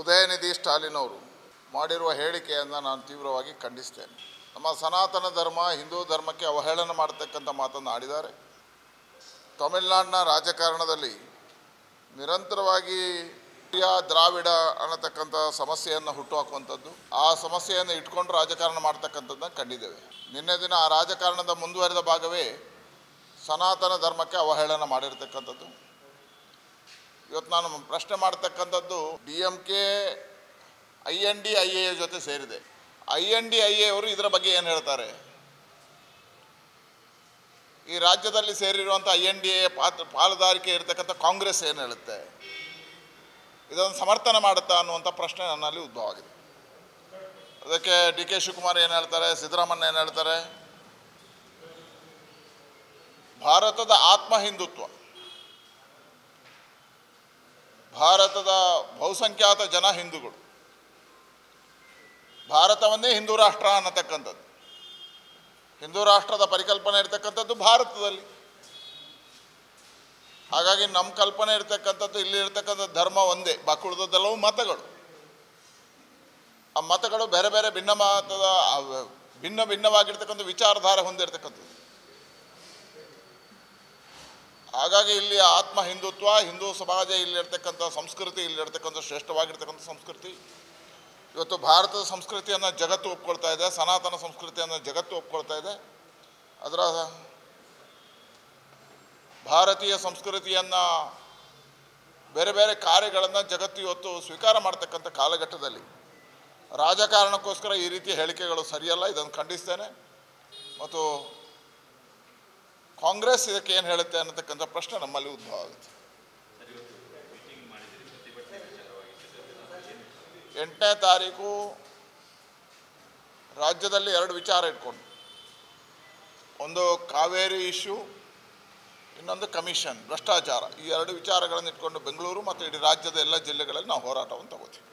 ಉದಯನಿಧಿ ಸ್ಟಾಲಿನ್ ಅವರು ಮಾಡಿರುವ ಹೇಳಿಕೆಯನ್ನು ನಾನು ತೀವ್ರವಾಗಿ ಖಂಡಿಸ್ತೇನೆ. ನಮ್ಮ ಸನಾತನ ಧರ್ಮ, ಹಿಂದೂ ಧರ್ಮಕ್ಕೆ ಅವಹೇಳನ ಮಾಡತಕ್ಕಂಥ ಮಾತನ್ನು ಆಡಿದ್ದಾರೆ. ತಮಿಳುನಾಡಿನ ರಾಜಕಾರಣದಲ್ಲಿ ನಿರಂತರವಾಗಿ ದ್ರಾವಿಡ ಅನ್ನತಕ್ಕಂಥ ಸಮಸ್ಯೆಯನ್ನು ಹುಟ್ಟುಹಾಕುವಂಥದ್ದು, ಆ ಸಮಸ್ಯೆಯನ್ನು ಇಟ್ಕೊಂಡು ರಾಜಕಾರಣ ಮಾಡ್ತಕ್ಕಂಥದ್ದನ್ನು ಕಂಡಿದ್ದೇವೆ. ನಿನ್ನೆ ದಿನ ಆ ರಾಜಕಾರಣದ ಮುಂದುವರೆದ ಭಾಗವೇ ಸನಾತನ ಧರ್ಮಕ್ಕೆ ಅವಹೇಳನ ಮಾಡಿರ್ತಕ್ಕಂಥದ್ದು. ಇವತ್ತು ನಾನು ಪ್ರಶ್ನೆ ಮಾಡ್ತಕ್ಕಂಥದ್ದು D M K, I N D, I A ಜೊತೆ ಸೇರಿದೆ. I N D, I A ಅವರು ಇದರ ಬಗ್ಗೆ ಏನು ಹೇಳ್ತಾರೆ? ಈ ರಾಜ್ಯದಲ್ಲಿ ಸೇರಿರುವಂಥ ಐ ಎನ್ ಡಿ ಎ ಪಾತ್ರ ಪಾಲುದಾರಿಕೆ ಇರತಕ್ಕಂಥ ಕಾಂಗ್ರೆಸ್ ಏನು ಹೇಳುತ್ತೆ? ಇದನ್ನು ಸಮರ್ಥನೆ ಮಾಡುತ್ತಾ ಅನ್ನುವಂಥ ಪ್ರಶ್ನೆ ನನ್ನಲ್ಲಿ ಉದ್ಭವ ಆಗಿದೆ. ಅದಕ್ಕೆ ಡಿ ಕೆ ಶಿವಕುಮಾರ್ ಏನು ಹೇಳ್ತಾರೆ? ಸಿದ್ದರಾಮಯ್ಯ ಏನು ಹೇಳ್ತಾರೆ? ಭಾರತದ ಆತ್ಮ ಹಿಂದುತ್ವ ಭಾರತದ ಬಹುಸಂಖ್ಯಾತ ಜನ ಹಿಂದೂಗಳು. ಭಾರತವನ್ನೇ ಹಿಂದೂ ರಾಷ್ಟ್ರ ಅನ್ನತಕ್ಕಂಥದ್ದು. ಹಿಂದೂ ರಾಷ್ಟ್ರದ ಪರಿಕಲ್ಪನೆ ಇರತಕ್ಕಂಥದ್ದು ಭಾರತದಲ್ಲಿ. ಹಾಗಾಗಿ ನಮ್ಮ ಕಲ್ಪನೆ ಇರತಕ್ಕಂಥದ್ದು, ಇಲ್ಲಿ ಇರತಕ್ಕಂಥ ಧರ್ಮ ಒಂದೇ ಬಾಕಿ ಮತಗಳು. ಆ ಮತಗಳು ಬೇರೆ ಬೇರೆ ಭಿನ್ನ ಮತದ ಭಿನ್ನ ಭಿನ್ನವಾಗಿರ್ತಕ್ಕಂಥ ವಿಚಾರಧಾರೆ ಹೊಂದಿರತಕ್ಕಂಥದ್ದು. ಹಾಗಾಗಿ ಇಲ್ಲಿ ಆತ್ಮ ಹಿಂದುತ್ವ, ಹಿಂದೂ ಸಮಾಜ ಇಲ್ಲಿರ್ತಕ್ಕಂಥ ಸಂಸ್ಕೃತಿ, ಇಲ್ಲಿರ್ತಕ್ಕಂಥ ಶ್ರೇಷ್ಠವಾಗಿರ್ತಕ್ಕಂಥ ಸಂಸ್ಕೃತಿ. ಇವತ್ತು ಭಾರತದ ಸಂಸ್ಕೃತಿಯನ್ನು ಜಗತ್ತು ಒಪ್ಕೊಳ್ತಾ ಇದೆ, ಸನಾತನ ಸಂಸ್ಕೃತಿಯನ್ನು ಜಗತ್ತು ಒಪ್ಕೊಳ್ತಾ ಇದೆ. ಅದರ ಭಾರತೀಯ ಸಂಸ್ಕೃತಿಯನ್ನು ಬೇರೆ ಬೇರೆ ಕಾರ್ಯಗಳನ್ನು ಜಗತ್ತು ಇವತ್ತು ಸ್ವೀಕಾರ ಮಾಡ್ತಕ್ಕಂಥ ಕಾಲಘಟ್ಟದಲ್ಲಿ. ರಾಜಕಾರಣಕ್ಕೋಸ್ಕರ ಈ ರೀತಿಯ ಹೇಳಿಕೆಗಳು ಸರಿಯಲ್ಲ, ಇದನ್ನು ಖಂಡಿಸ್ತೇನೆ. ಮತ್ತು ಕಾಂಗ್ರೆಸ್ ಇದಕ್ಕೆ ಏನು ಹೇಳುತ್ತೆ ಅನ್ನತಕ್ಕಂಥ ಪ್ರಶ್ನೆ ನಮ್ಮಲ್ಲಿ ಉದ್ಭವ ಆಗುತ್ತೆ. ಎಂಟನೇ ತಾರೀಕು ರಾಜ್ಯದಲ್ಲಿ ಎರಡು ವಿಚಾರ ಇಟ್ಕೊಂಡು. ಒಂದು ಕಾವೇರಿ ಇಶ್ಯೂ, ಇನ್ನೊಂದು ಕಮಿಷನ್, ಭ್ರಷ್ಟಾಚಾರ. ಈ ಎರಡು ವಿಚಾರಗಳನ್ನು ಇಟ್ಕೊಂಡು ಬೆಂಗಳೂರು ಮತ್ತು ಇಡೀ ರಾಜ್ಯದ ಎಲ್ಲ ಜಿಲ್ಲೆಗಳಲ್ಲಿ ನಾವು ಹೋರಾಟವನ್ನು ತಗೋತೀವಿ.